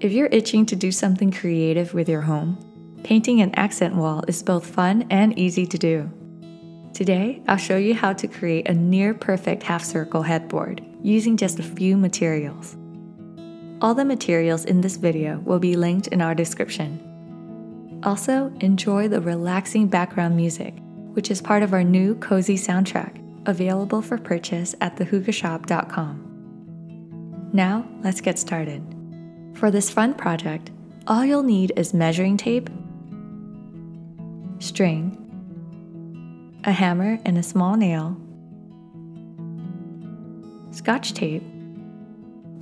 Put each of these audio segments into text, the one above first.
If you're itching to do something creative with your home, painting an accent wall is both fun and easy to do. Today, I'll show you how to create a near perfect half circle headboard using just a few materials. All the materials in this video will be linked in our description. Also, enjoy the relaxing background music, which is part of our new cozy soundtrack, available for purchase at thehoogashop.com. Now, let's get started. For this fun project, all you'll need is measuring tape, string, a hammer and a small nail, scotch tape.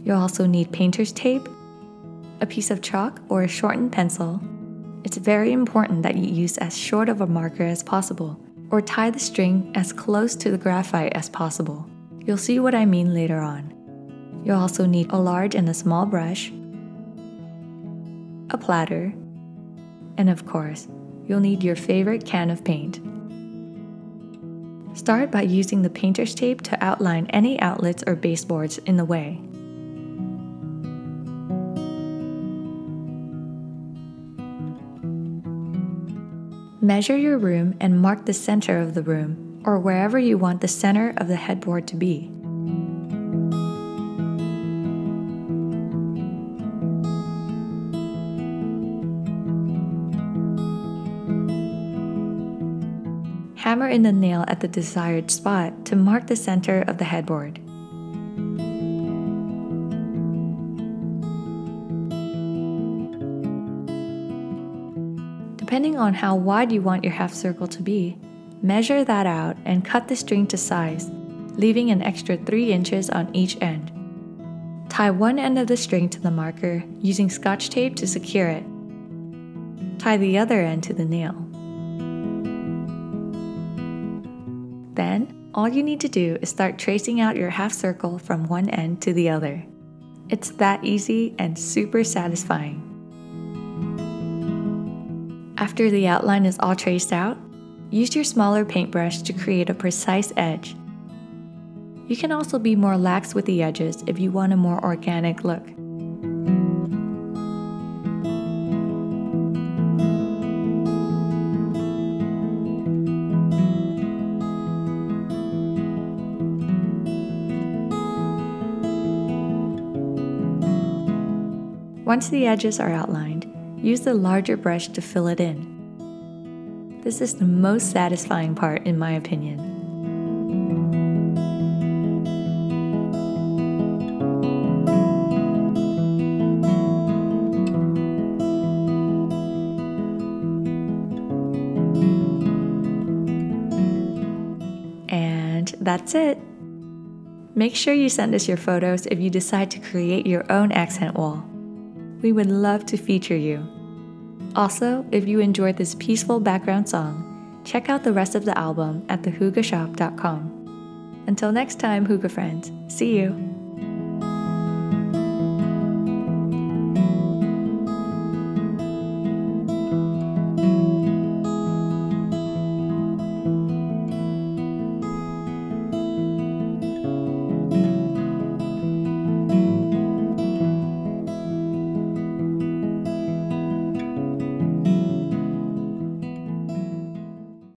You'll also need painter's tape, a piece of chalk or a shortened pencil. It's very important that you use as short of a marker as possible, or tie the string as close to the graphite as possible. You'll see what I mean later on. You'll also need a large and a small brush, a platter, and of course, you'll need your favorite can of paint. Start by using the painter's tape to outline any outlets or baseboards in the way. Measure your room and mark the center of the room, or wherever you want the center of the headboard to be. Hammer in the nail at the desired spot to mark the center of the headboard. Depending on how wide you want your half circle to be, measure that out and cut the string to size, leaving an extra 3 inches on each end. Tie one end of the string to the marker using scotch tape to secure it. Tie the other end to the nail. Then, all you need to do is start tracing out your half circle from one end to the other. It's that easy and super satisfying. After the outline is all traced out, use your smaller paintbrush to create a precise edge. You can also be more lax with the edges if you want a more organic look. Once the edges are outlined, use the larger brush to fill it in. This is the most satisfying part in my opinion. And that's it. Make sure you send us your photos if you decide to create your own accent wall we would love to feature you. Also, if you enjoyed this peaceful background song, check out the rest of the album at thehoogashop.com. Until next time, Hygge friends, see you!